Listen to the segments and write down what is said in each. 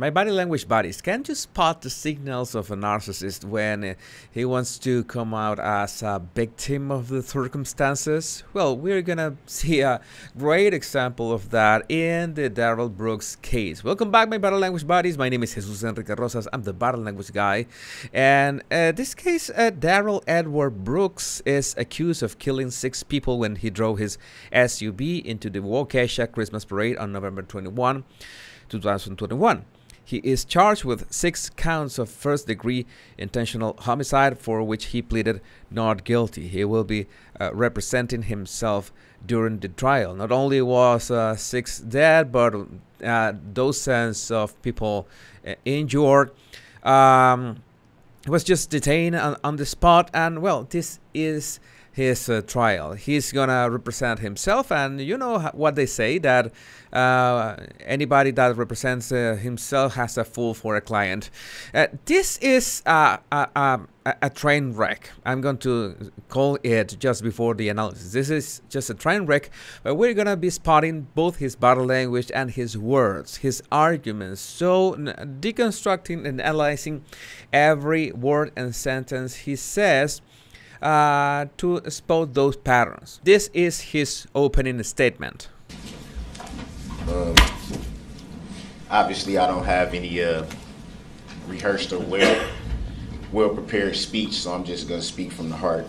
My body language buddies, can't you spot the signals of a narcissist when uh, he wants to come out as a victim of the circumstances? Well, we're gonna see a great example of that in the Darrell Brooks case. Welcome back, my body language buddies. My name is Jesus Enrique Rosas. I'm the body language guy. And uh, this case, uh, Darrell Edward Brooks is accused of killing six people when he drove his SUV into the Waukesha Christmas parade on November 21, 2021. He is charged with six counts of first degree intentional homicide for which he pleaded not guilty. He will be uh, representing himself during the trial. Not only was uh, six dead, but uh, dozens of people uh, injured. Um, he was just detained on, on the spot, and well, this is his uh, trial. He's gonna represent himself, and you know what they say that uh, anybody that represents uh, himself has a fool for a client. Uh, this is a, a, a, train wreck. I'm going to call it just before the analysis. This is just a train wreck, but we're gonna be spotting both his body language and his words, his arguments. So deconstructing and analyzing every word and sentence he says uh, to spot those patterns. This is his opening statement. Um, obviously, I don't have any uh, rehearsed or well well prepared speech, so I'm just going to speak from the heart.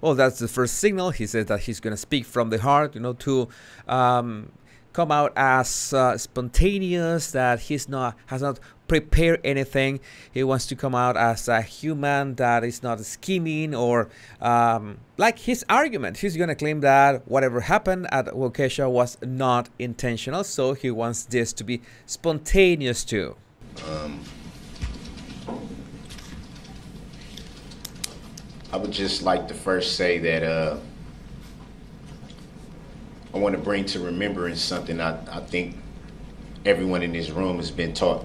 Well, that's the first signal. He says that he's going to speak from the heart, you know, to um, come out as uh, spontaneous, that he's not has not prepared anything. He wants to come out as a human that is not scheming or um, like his argument. He's gonna claim that whatever happened at Waukesha was not intentional, so he wants this to be spontaneous too. Um, I would just like to first say that. Uh, I want to bring to remembrance something I, I think everyone in this room has been taught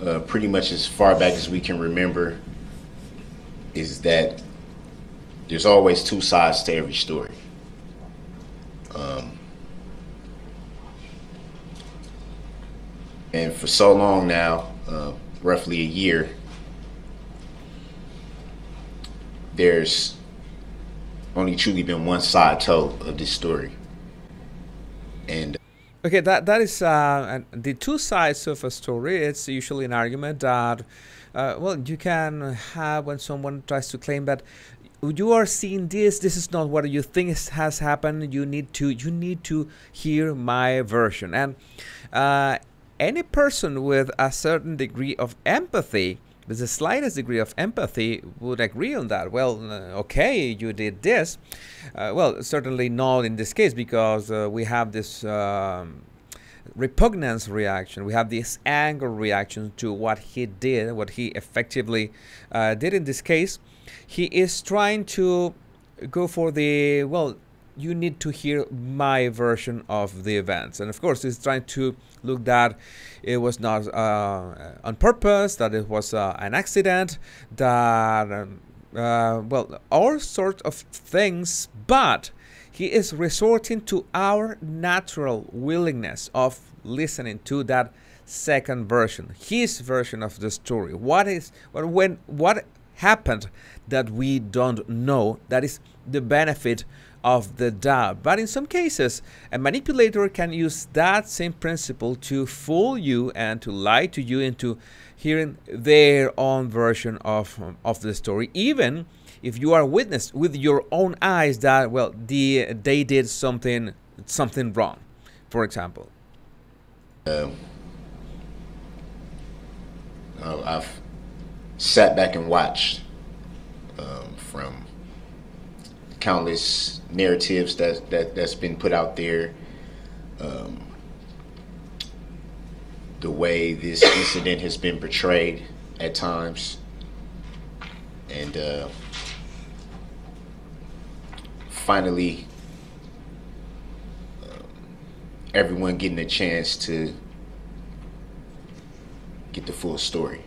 uh, pretty much as far back as we can remember is that there's always two sides to every story. Um, and for so long now, uh, roughly a year, there's only truly been one side told of this story. And okay, that that is uh, the two sides of a story. It's usually an argument that, uh, well, you can have when someone tries to claim that you are seeing this this is not what you think has happened you need to you need to hear my version and uh, any person with a certain degree of empathy with the slightest degree of empathy would agree on that. Well, uh, okay, you did this. Uh, well, certainly not in this case because uh, we have this um, repugnance reaction. We have this anger reaction to what he did, what he effectively uh, did in this case. He is trying to go for the, well, you need to hear my version of the events. And of course, he's trying to look that it was not uh, on purpose, that it was uh, an accident, that, um, uh, well, all sorts of things, but he is resorting to our natural willingness of listening to that second version, his version of the story. What is, what, when, what happened that we don't know, that is the benefit of the doubt. But in some cases, a manipulator can use that same principle to fool you and to lie to you into hearing their own version of, of the story, even if you are witness with your own eyes that well the they did something something wrong for example uh, i've sat back and watched um, from countless narratives that, that that's been put out there. Um, the way this incident has been portrayed at times, and uh, finally, uh, everyone getting a chance to get the full story.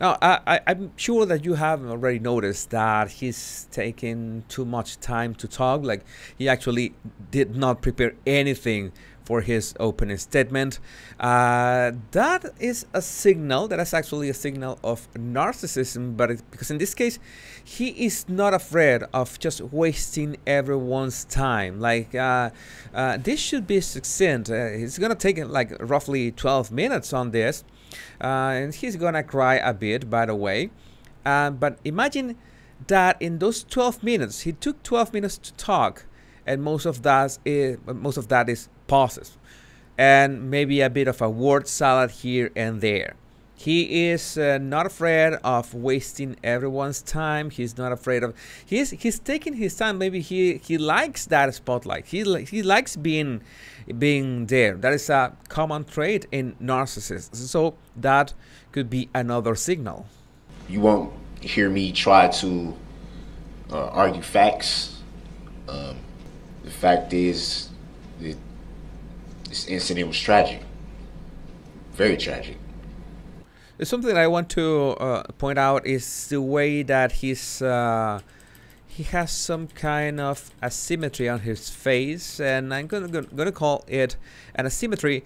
Now, I, am sure that you have already noticed that he's taking too much time to talk. Like, he actually did not prepare anything for his opening statement. Uh, that is a signal, that is actually a signal of narcissism, but it, because in this case, he is not afraid of just wasting everyone's time. Like, uh, uh, this should be succinct. Uh, he's gonna take like roughly 12 minutes on this, and he's gonna cry a bit, by the way. Uh, but imagine that in those 12 minutes, he took 12 minutes to talk and most of that is most of that is pauses and maybe a bit of a word salad here and there. He is uh, not afraid of wasting everyone's time. He's not afraid of he's he's taking his time. Maybe he he likes that spotlight. He he likes being being there. That is a common trait in narcissists. So that could be another signal. You won't hear me try to uh, argue facts. Um, the fact is, this incident was tragic. Very tragic. Something I want to uh, point out is the way that he's uh, he has some kind of asymmetry on his face, and I'm gonna gonna, call it an asymmetry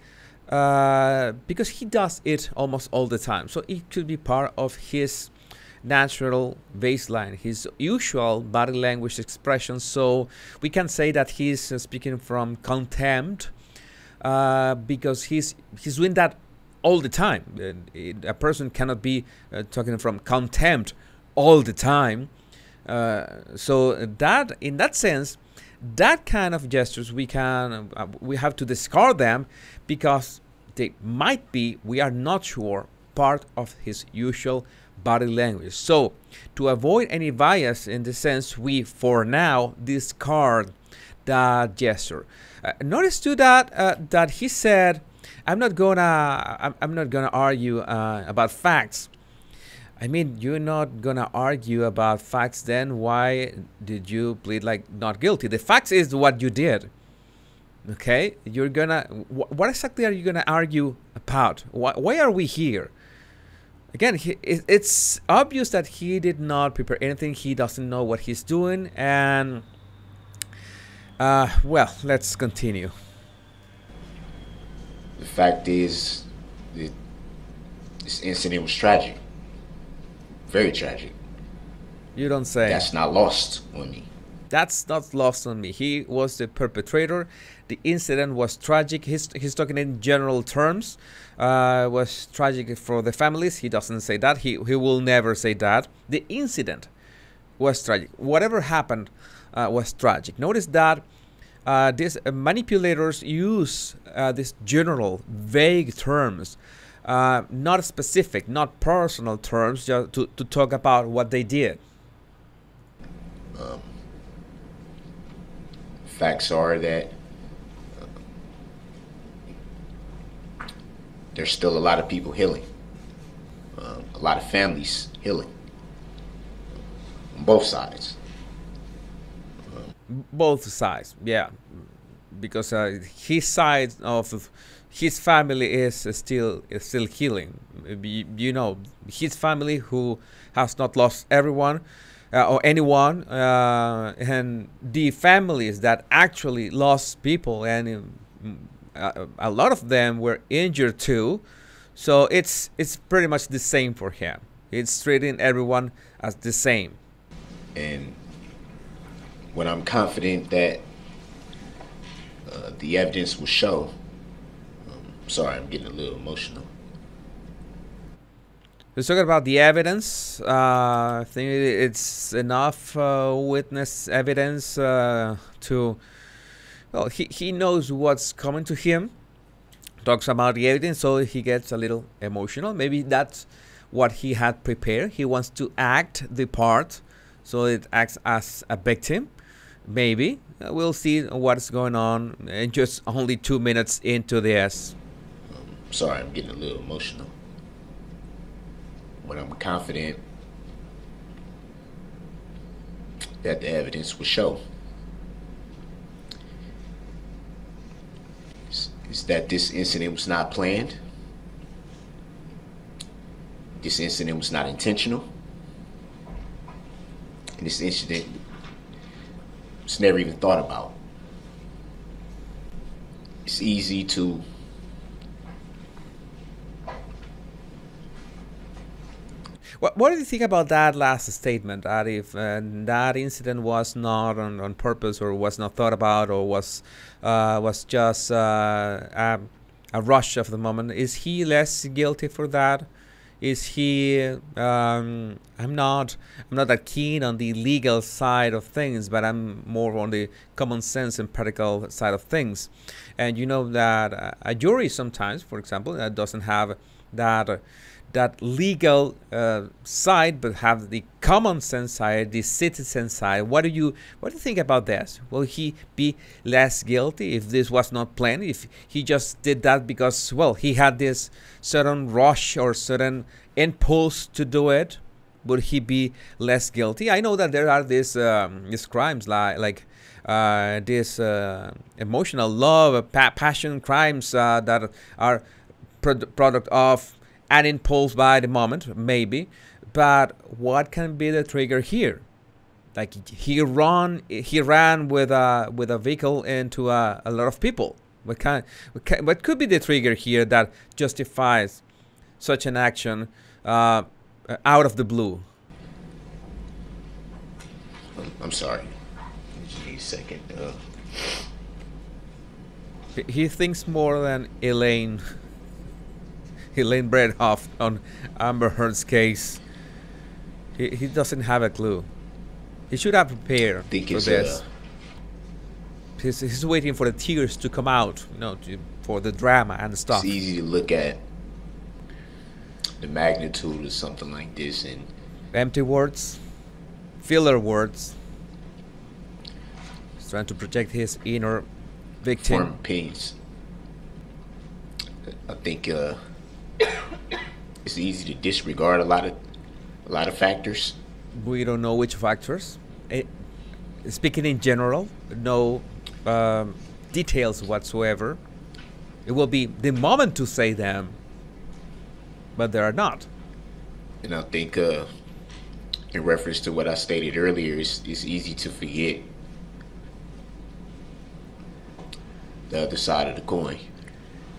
uh, because he does it almost all the time. So it could be part of his natural baseline, his usual body language expression. So we can say that he's uh, speaking from contempt uh, because he's he's doing that all the time. Uh, a person cannot be uh, talking from contempt all the time. Uh, so that in that sense, that kind of gestures we can uh, we have to discard them because they might be we are not sure part of his usual body language. So, to avoid any bias in the sense, we for now discard that gesture. Uh, notice too that uh, that he said, "I'm not gonna I'm, I'm not gonna argue uh, about facts." I mean, you're not gonna argue about facts. Then why did you plead like not guilty? The facts is what you did. Okay, you're gonna. Wh what exactly are you gonna argue about? Why, why are we here? again, he, it's obvious that he did not prepare anything. He doesn't know what he's doing. And, uh, well, let's continue. The fact is, this incident was tragic. Very tragic. You don't say. That's not lost on me. That's not lost on me. He was the perpetrator. The incident was tragic. He's, he's talking in general terms. Uh, was tragic for the families. He doesn't say that. He, he will never say that. The incident was tragic. Whatever happened uh, was tragic. Notice that uh, these manipulators use uh, these general, vague terms, uh, not specific, not personal terms, just to, to talk about what they did. Um facts are that uh, there's still a lot of people healing, uh, a lot of families healing on both sides. Both sides, yeah, because uh, his side of his family is still is still healing. You know, his family who has not lost everyone uh, or anyone, uh, and the families that actually lost people, and uh, a lot of them were injured too. So it's it's pretty much the same for him. It's treating everyone as the same. And when I'm confident that uh, the evidence will show, um, sorry, I'm getting a little emotional. Let's talk about the evidence. Uh, I think it's enough uh, witness evidence uh, to. Well, he, he knows what's coming to him. Talks about the evidence, so he gets a little emotional. Maybe that's what he had prepared. He wants to act the part, so it acts as a victim. Maybe uh, we'll see what's going on. In just only two minutes into this. Um, sorry, I'm getting a little emotional But I'm confident that the evidence will show is that this incident was not planned. This incident was not intentional. And this incident was never even thought about. it's easy to What, what do you think about that last statement? That if uh, that incident was not on, on purpose or was not thought about or was uh, was just uh, a, a rush of the moment, is he less guilty for that? Is he? Um, I'm not. I'm not that keen on the legal side of things, but I'm more on the common sense and practical side of things. And you know that a jury sometimes, for example, that doesn't have that that legal uh, side, but have the common sense side, the citizen side. What do you what do you think about this? Will he be less guilty if this was not planned? If he just did that because well he had this certain rush or certain impulse to do it? Would he be less guilty? I know that there are these um, these crimes like like uh, this uh, emotional love, pa passion crimes uh, that are pro product of an impulse by the moment, maybe. But what can be the trigger here? Like he run, he ran with a with a vehicle into a, a lot of people. What kind, what, can, what could be the trigger here that justifies such an action uh, out of the blue? I'm sorry. Just need a second. Uh... He thinks more than Elaine. Elaine Bredehoft on Amber Heard's case. He, he doesn't have a clue. He should have prepared for this. Uh, he's, he's waiting for the tears to come out, you know, to, for the drama and stuff. It's easy to look at the magnitude of something like this and empty words, filler words. He's trying to protect his inner victim. form opinions. I think uh, it's easy to disregard a lot of a lot of factors. We don't know which factors. It, speaking in general, no um, details whatsoever. It will be the moment to say them, but there are not. And I think, uh, in reference to what I stated earlier, it's, it's easy to forget the other side of the coin.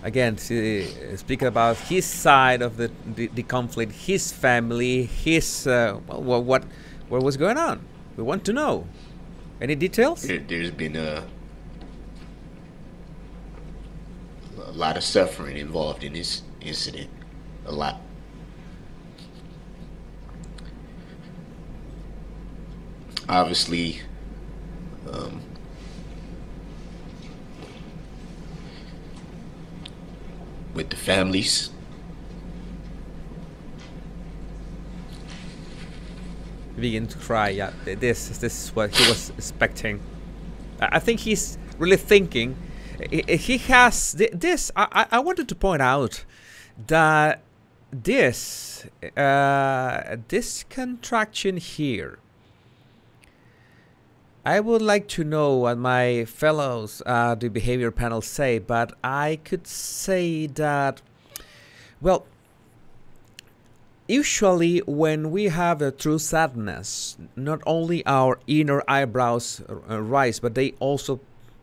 Again, speaking about his side of the, the, the conflict, his family, his uh, well, what what was going on. We want to know. Any details? There, has been a, a lot of suffering involved in this incident. A lot. Obviously, um, with the families. Begin to cry. Yeah, this this is what he was expecting. I think he's really thinking. He has this. I I wanted to point out that this uh, this contraction here I would like to know what my fellows uh, the behavior panel say, but I could say that, well, usually when we have a true sadness, not only our inner eyebrows rise, but they also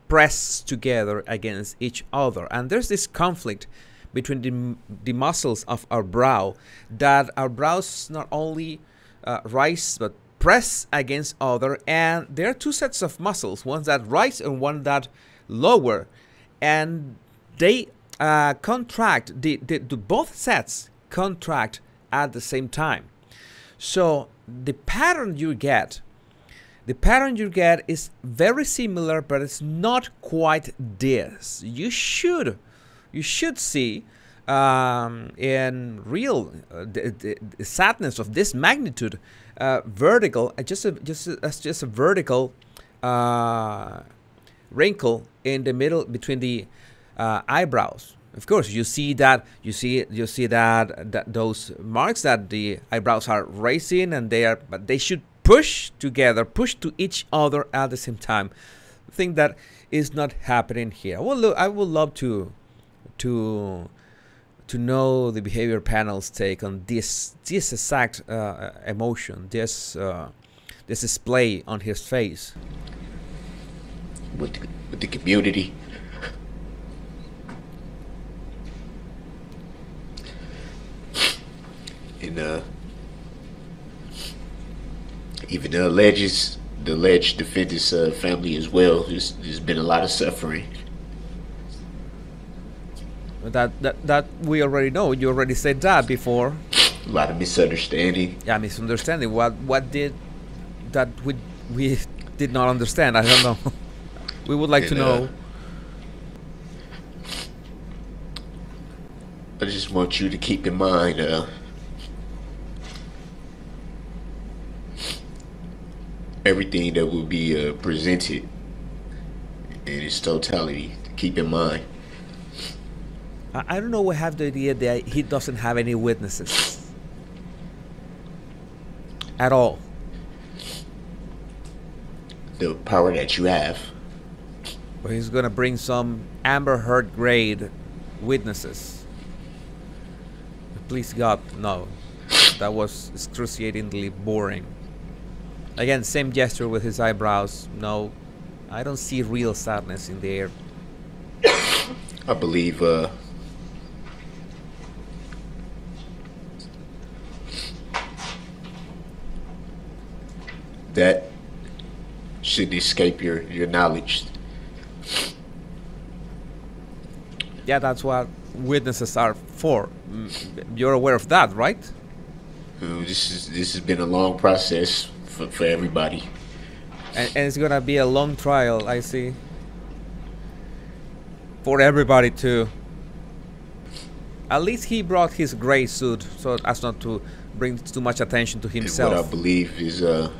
press together against each other. And there's this conflict between the, the muscles of our brow that our brows not only uh, rise but press against other and there are two sets of muscles one that rise and one that lower. And they uh, contract the, the, the both sets contract at the same time. So the pattern you get the pattern you get is very similar but it's not quite this. You should you should see um, in real uh, the, the sadness of this magnitude uh, vertical, uh, just a, just a, just a vertical uh, wrinkle in the middle between the uh, eyebrows. Of course, you see that you see you see that, that those marks that the eyebrows are raising and they are, but they should push together, push to each other at the same time. I think that is not happening here. Well, look, I would love to to to know the behavior panel's take on this this exact uh, uh emotion, this uh, this display on his face. With the, with the community. and uh, even the alleged the alleged defendant's uh, family as well. There's, there's been a lot of suffering. That, that that we already know. You already said that before. A lot of misunderstanding. Yeah, misunderstanding. What what did that we we did not understand? I don't know. we would like And, to know. uh, I just want you to keep in mind, uh, everything that will be uh, presented in its totality. Keep in mind. I, don't know. We have the idea that he doesn't have any witnesses at all. the power that you have. But he's gonna bring some Amber Heard grade witnesses. Please God, no. That was excruciatingly boring. Again, same gesture with his eyebrows. No, I don't see real sadness in the air. I believe uh, that shouldn't escape your, your knowledge. Yeah, that's what witnesses are for. Mm, You're aware of that, right? This is this has been a long process for, for everybody. And, and it's gonna be a long trial, I see. For everybody too. At least he brought his gray suit so as not to bring too much attention to And what I himself. believe is uh,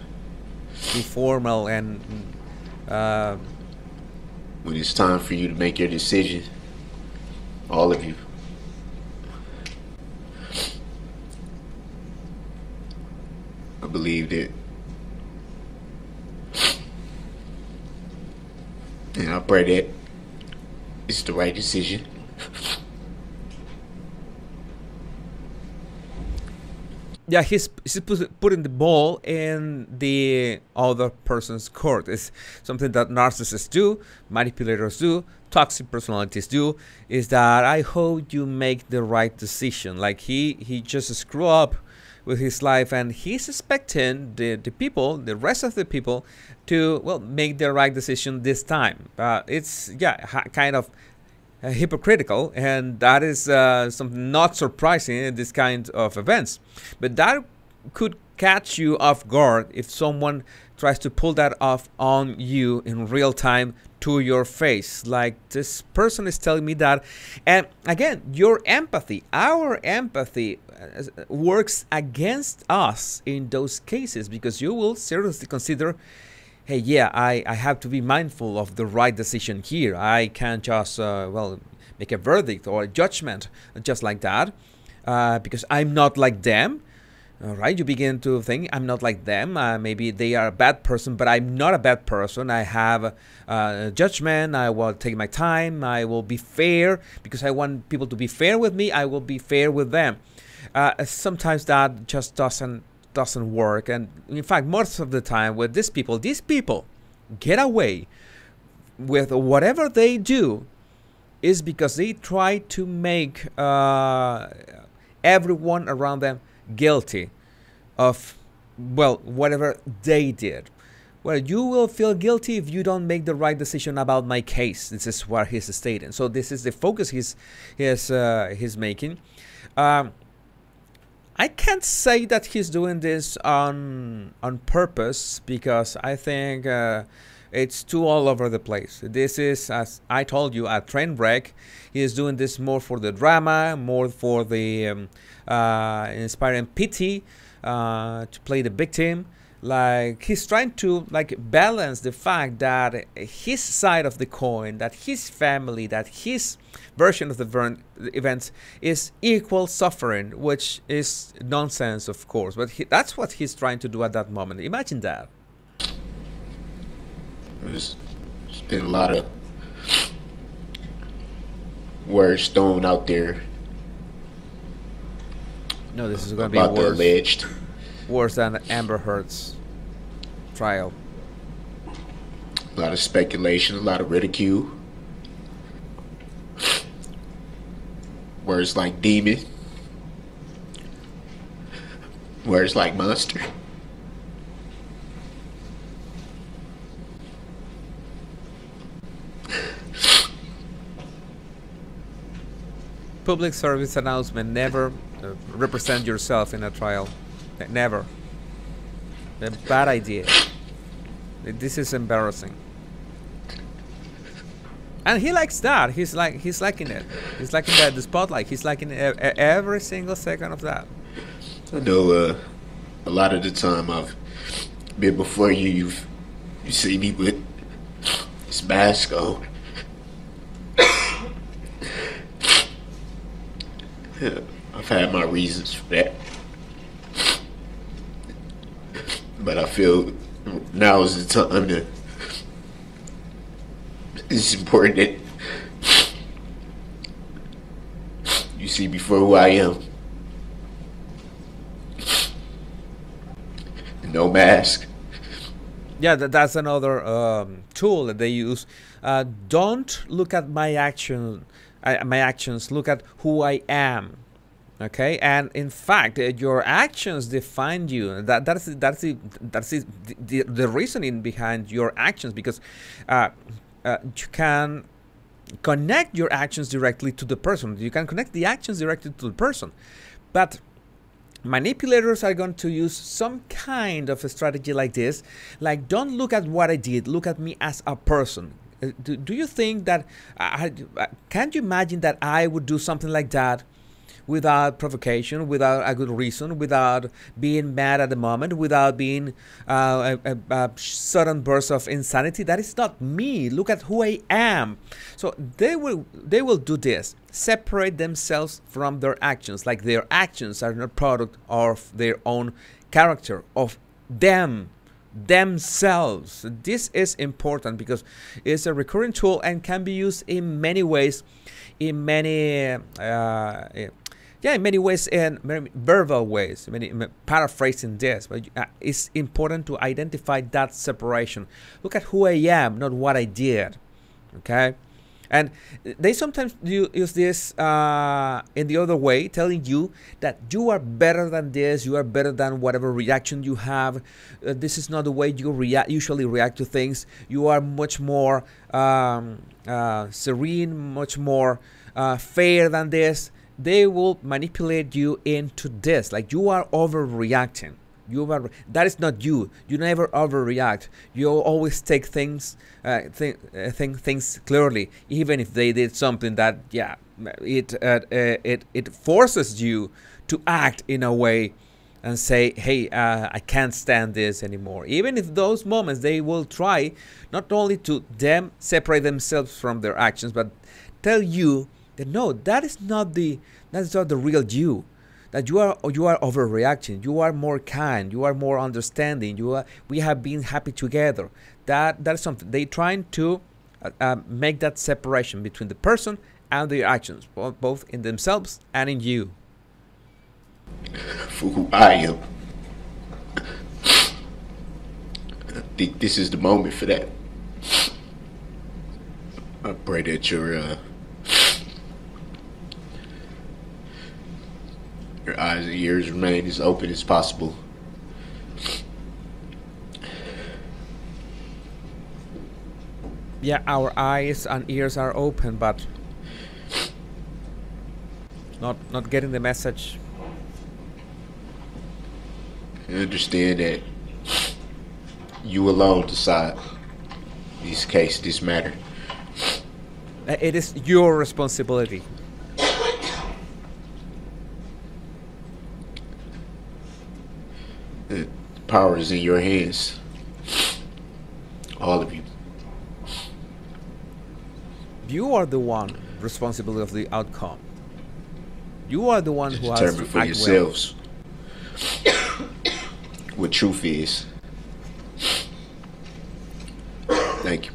Be formal and uh, when it's time for you to make your decision, all of you. I believe that, and I pray that it's the right decision. Yeah, he's, he's putting the ball in the other person's court. It's something that narcissists do, manipulators do, toxic personalities do. Is that I hope you make the right decision. Like he he just screw up with his life, and he's expecting the the people, the rest of the people, to well make the right decision this time. Uh, it's yeah, kind of hypocritical, and that is uh, something not surprising in this kind of events. But that could catch you off guard if someone tries to pull that off on you in real time to your face. Like this person is telling me that, and again, your empathy, our empathy, uh, works against us in those cases because you will seriously consider hey, yeah, I, I have to be mindful of the right decision here. I can't just, uh, well, make a verdict or a judgment just like that uh, because I'm not like them. All right, you begin to think I'm not like them. Uh, maybe they are a bad person, but I'm not a bad person. I have uh, judgment. I will take my time. I will be fair because I want people to be fair with me. I will be fair with them. Uh, sometimes that just doesn't doesn't work, and in fact, most of the time with these people, these people get away with whatever they do is because they try to make uh, everyone around them guilty of well whatever they did. Well you will feel guilty if you don't make the right decision about my case. This is what he's stating. So this is the focus he's he's uh, he's making. Um, I can't say that he's doing this on on purpose because I think uh, it's too all over the place. This is, as I told you, a train wreck. He is doing this more for the drama, more for the um, uh, inspiring pity uh, to play the victim. Like he's trying to like balance the fact that his side of the coin, that his family, that his version of the ver- events is equal suffering, which is nonsense, of course. But he, that's what he's trying to do at that moment. Imagine that. There's, been a lot of words thrown out there No, this is going to be about the worse, alleged. Worse than Amber Heard's trial. A lot of speculation, a lot of ridicule. Words like demon. Words like monster. Public service announcement. Never uh, represent yourself in a trial. Never. A bad idea. This is embarrassing. And he likes that. He's like he's liking it. He's liking that the spotlight. He's liking every single second of that. I know. Uh, a lot of the time I've been before you. You've you see me with this mask on. I've had my reasons for that. But I feel now is the time to. It's important that you see before who I am. No mask. Yeah, that, that's another um, tool that they use. Uh, don't look at my action, uh, my actions. Look at who I am okay and in fact uh, your actions define you. That that's that's the that's the, the, the reasoning behind your actions because uh, uh, you can connect your actions directly to the person. You can connect the actions directly to the person. But manipulators are going to use some kind of a strategy like this like don't look at what i did look at me as a person. Uh, do, do you think that uh, can't you imagine that i would do something like that without provocation, without a good reason, without being mad at the moment, without being uh, a, a, a, sudden burst of insanity. That is not me. Look at who I am. So they will they will do this. Separate themselves from their actions, like their actions are not product of their own character, of them themselves. This is important because it's a recurring tool and can be used in many ways, in many uh, yeah, in many ways, in verbal ways, many, paraphrasing this, but uh, it's important to identify that separation. Look at who I am, not what I did. Okay? And they sometimes use this uh, in the other way, telling you that you are better than this, you are better than whatever reaction you have. Uh, this is not the way you react, usually react to things. You are much more um, uh, serene, much more uh, fair than this they will manipulate you into this. Like you are overreacting. You are that is not you. You never overreact. You always take things uh, uh, think things clearly even if they did something that yeah it uh, uh, it it forces you to act in a way and say hey uh, i can't stand this anymore. Even if those moments they will try not only to them separate themselves from their actions but tell you that no, that is not the that's not the real you. That you are you are overreacting. You are more kind. You are more understanding. You are we have been happy together. That that is something they trying to uh, uh, make that separation between the person and their actions, both in themselves and in you. For who I am, I think this is the moment for that. I pray that you're. Uh, Your eyes and ears remain as open as possible. Yeah, our eyes and ears are open, but not not getting the message. I understand that you alone decide this case, this matter. It is your responsibility. The power is in your hands. All of you. You are the one responsible of the outcome. You are the one who has to for yourselves well. what truth is. Thank you.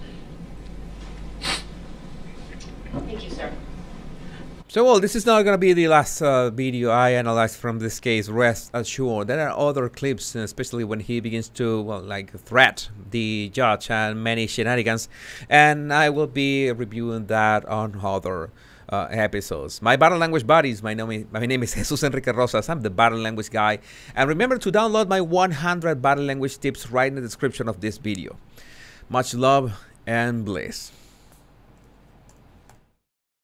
So well, this is not going to be the last uh, video I analyze from this case, rest assured. There are other clips, especially when he begins to, well, like threat the judge and many shenanigans. And I will be reviewing that on other uh, episodes. My Body Language Buddies, my name, my name is Jesus Enrique Rosas. I'm the Body Language guy. And remember to download my 100 Body Language tips right in the description of this video. Much love and bliss.